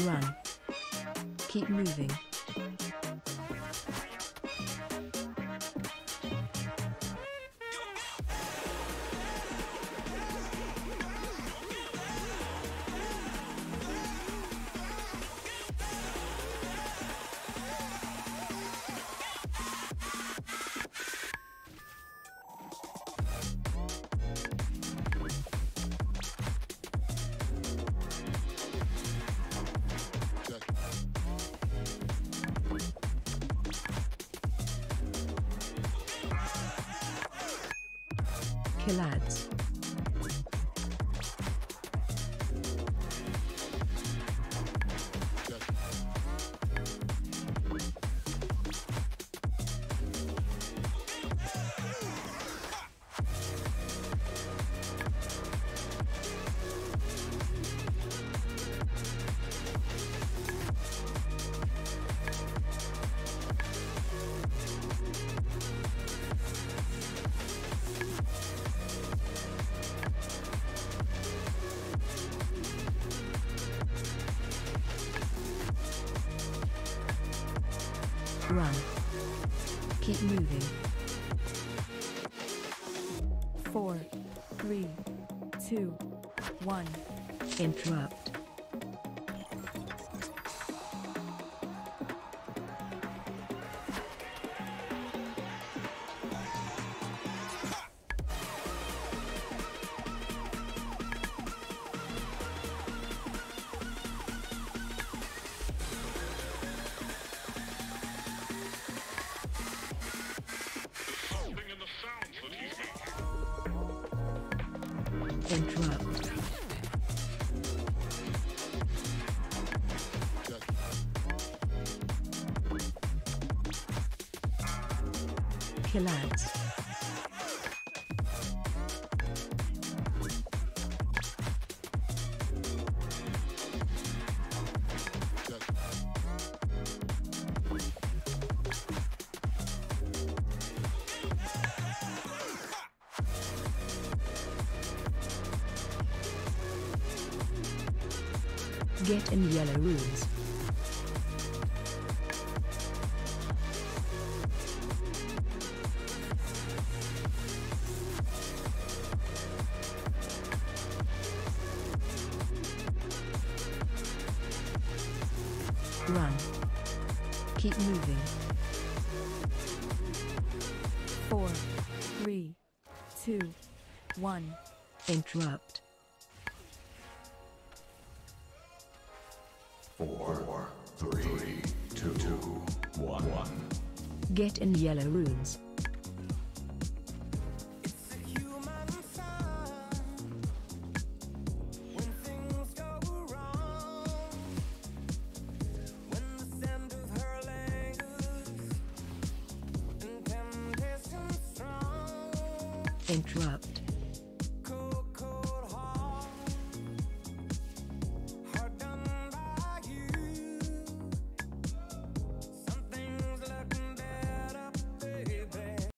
Run. Keep moving. Kill Run. Keep moving. Four, three, two, one. Interrupt. Interrupt. Kill adds. Get in yellow rooms. Run. Keep moving. Four, three, two, one. Interrupt. Four, three, two, one, one. Get in yellow rooms. Interrupt.